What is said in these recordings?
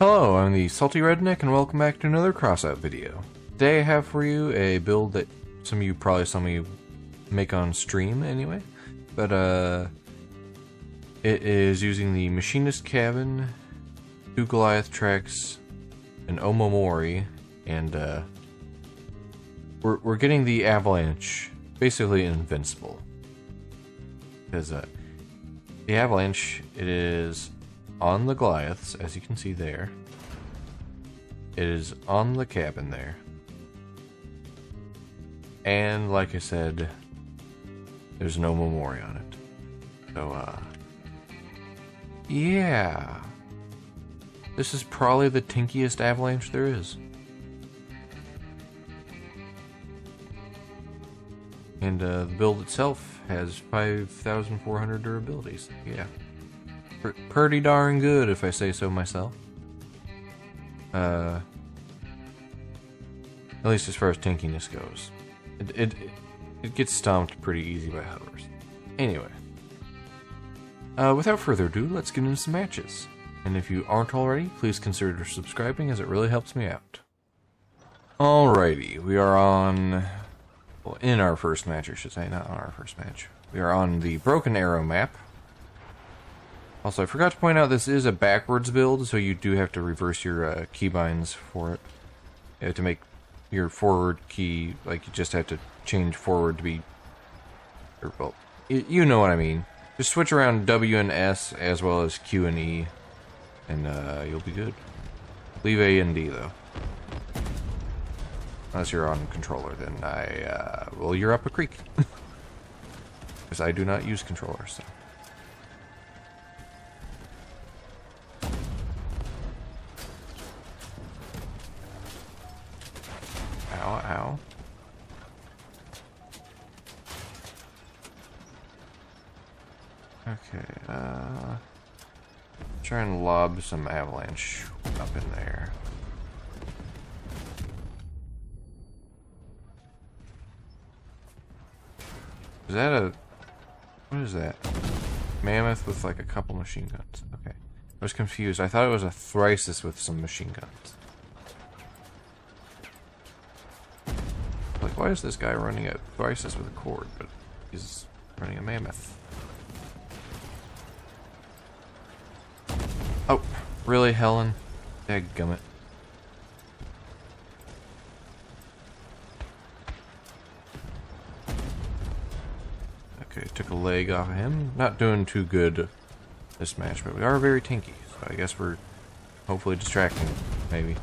Hello, I'm the Salty Redneck, and welcome back to another crossout video. Today I have for you a build that some of you probably saw me make on stream anyway, but uh, it is using the Machinist Cabin, two Goliath tracks, an Omamori, and uh, we're, we're getting the Avalanche basically invincible. Because uh, the Avalanche, it is on the Goliaths, as you can see there. It is on the cabin there. And like I said, there's no memorial on it. So, uh, yeah. This is probably the tinkiest avalanche there is. And uh, the build itself has 5,400 durabilities. Yeah. P pretty darn good, if I say so myself. Uh, at least as far as tankiness goes. It, it, it gets stomped pretty easy by hovers. Anyway. Uh, without further ado, let's get into some matches. And if you aren't already, please consider subscribing as it really helps me out. Alrighty, we are on well, in our first match, I should say, not on our first match. We are on the Broken Arrow map. Also, I forgot to point out this is a backwards build, so you do have to reverse your uh, keybinds for it. You have to make your forward key, like you just have to change forward to be, or, well, you know what I mean. Just switch around W and S as well as Q and E, and uh, you'll be good. Leave A and D though. Unless you're on controller, then I, uh, well, you're up a creek. Because I do not use controllers, so. Ow, ow. Okay, uh... Try some avalanche up in there. Is that a... What is that? Mammoth with like a couple machine guns. Okay. I was confused. I thought it was a Thrysus with some machine guns. Like, why is this guy running a Thrysus with a cord, but he's running a Mammoth? Oh, really, Helen? Dadgummit. Okay, took a leg off of him. Not doing too good this match, but we are very tanky. So I guess we're hopefully distracting, maybe, at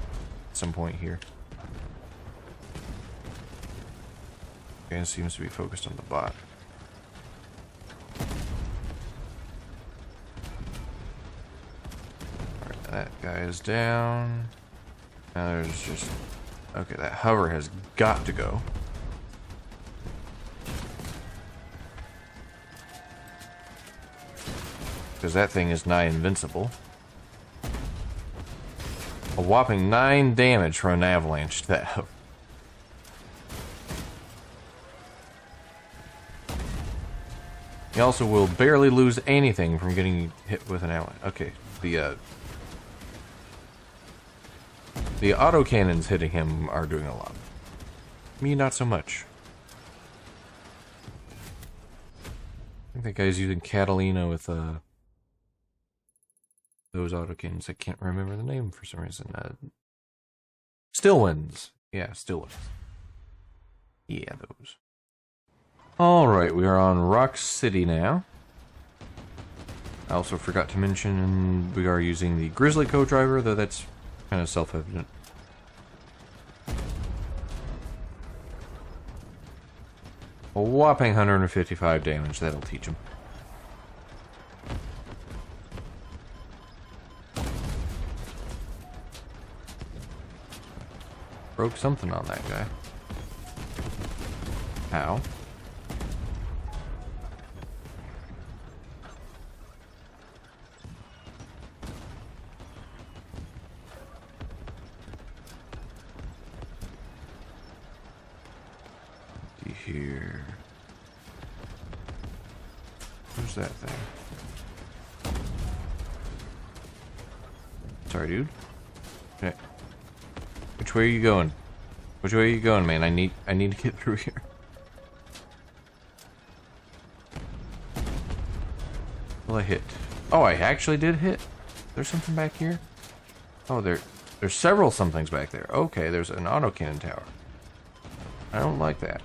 some point here. Okay, seems to be focused on the bot. That guy is down. Now there's just... Okay, that hover has got to go. because that thing is nigh invincible. A whopping 9 damage from an avalanche that He also will barely lose anything from getting hit with an avalanche. Okay, the uh, the autocannons hitting him are doing a lot. Me, not so much. I think that guy's using Catalina with. Uh, those autocannons. I can't remember the name for some reason. Uh, Stillwinds. Yeah, Stillwinds. Yeah, those. Alright, we are on Rock City now. I also forgot to mention we are using the Grizzly co-driver, though that's kind of self-evident. A whopping 155 damage, that'll teach him. Broke something on that guy. How? Here. Where's that thing? Sorry, dude. Okay. Which way are you going? Which way are you going, man? I need I need to get through here. Well, I hit. Oh, I actually did hit. There's something back here. Oh, there, there's several somethings back there. Okay, there's an autocannon tower. I don't like that.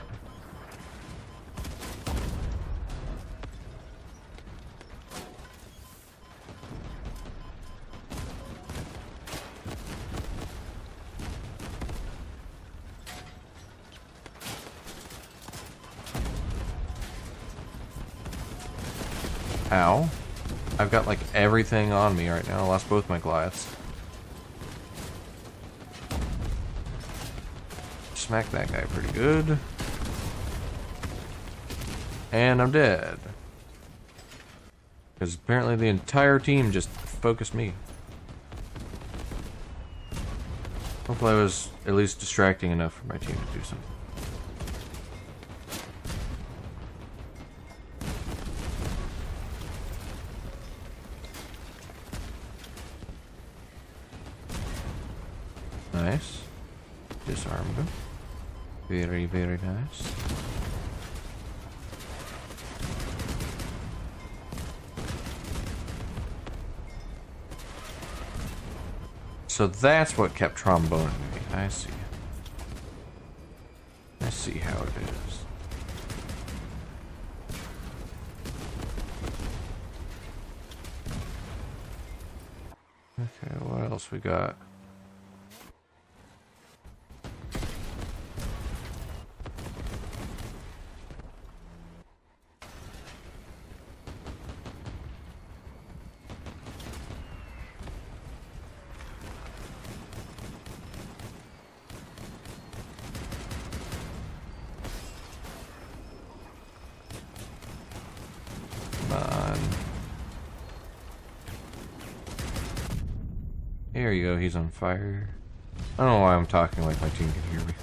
Ow. I've got like everything on me right now. I lost both my Goliaths. Smack that guy pretty good. And I'm dead. Because apparently the entire team just focused me. Hopefully I was at least distracting enough for my team to do something. Nice. Disarmed him. Very, very nice. So that's what kept tromboning me. I see. I see how it is. Okay, what else we got? There you go, he's on fire. I don't know why I'm talking like my team can hear me.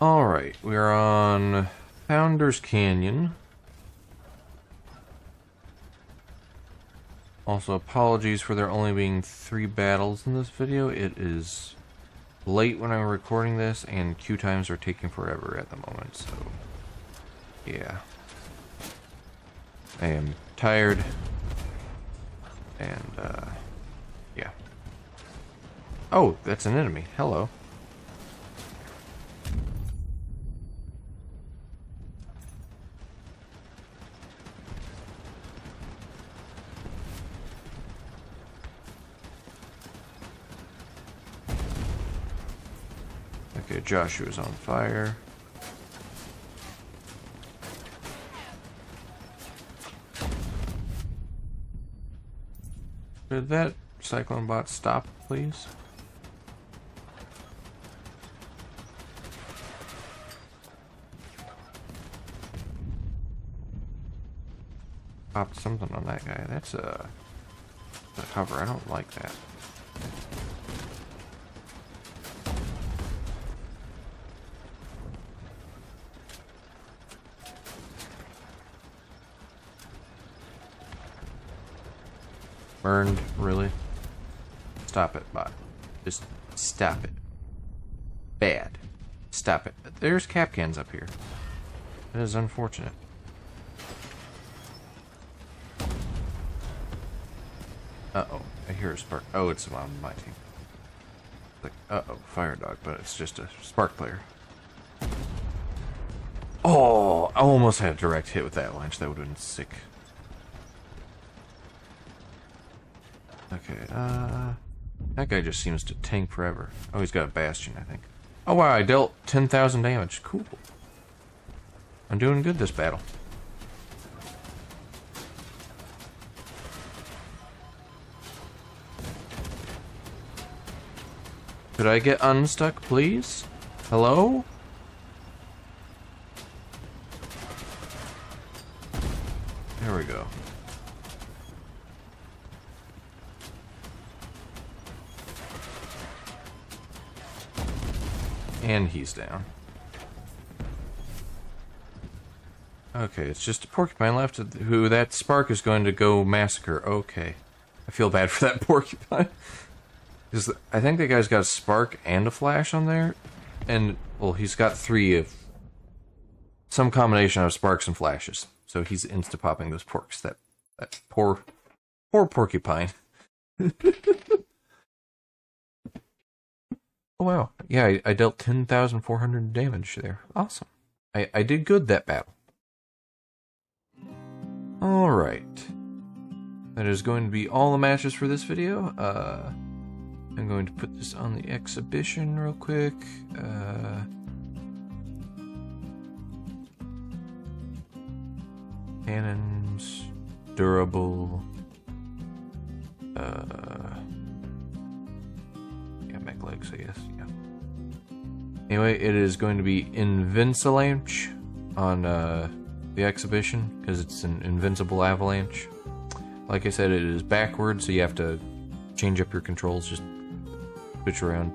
Alright, we're on Founders Canyon. Also, apologies for there only being three battles in this video. It is late when I'm recording this, and queue times are taking forever at the moment, so... Yeah. I am tired. And, uh... Yeah. Oh, that's an enemy. Hello. Okay, Joshua's on fire. Could that cyclone bot stop, please? Popped something on that guy. That's a, a cover. I don't like that. Burned, really? Stop it, bot. Just stop it. Bad. Stop it. There's Kapkans up here. That is unfortunate. Uh-oh. I hear a spark. Oh, it's on my team. Like, uh-oh, fire dog, but it's just a spark player. Oh, I almost had a direct hit with that launch. That would have been sick. Okay, uh... That guy just seems to tank forever. Oh, he's got a bastion, I think. Oh, wow, I dealt 10,000 damage. Cool. I'm doing good this battle. Could I get unstuck, please? Hello? There we go. And he's down. Okay, it's just a porcupine left who that spark is going to go massacre. Okay. I feel bad for that porcupine. Because I think that guy's got a spark and a flash on there. And, well, he's got three of some combination of sparks and flashes. So he's insta popping those porks. That that poor poor porcupine. oh wow. Yeah, I, I dealt ten thousand four hundred damage there. Awesome. I, I did good that battle. Alright. That is going to be all the matches for this video. Uh I'm going to put this on the exhibition real quick. Uh cannons, durable, uh, legs, I guess, yeah. Anyway, it is going to be Invincilanche on uh, the exhibition because it's an invincible avalanche. Like I said, it is backwards, so you have to change up your controls, just switch around.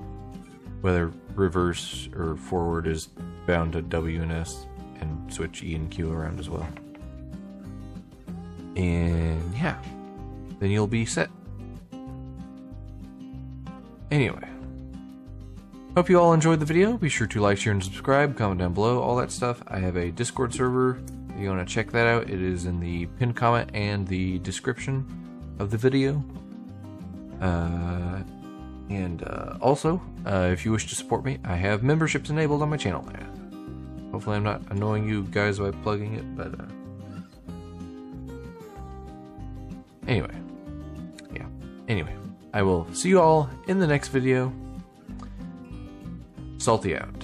Whether reverse or forward is bound to W and S, and switch E and Q around as well. And yeah, then you'll be set. Anyway, hope you all enjoyed the video. Be sure to like, share, and subscribe. Comment down below, all that stuff. I have a Discord server. If you want to check that out, it is in the pinned comment and the description of the video. Uh, and uh, also, uh, if you wish to support me, I have memberships enabled on my channel. Hopefully, I'm not annoying you guys by plugging it, but. Uh, Anyway, yeah. Anyway, I will see you all in the next video. Salty out.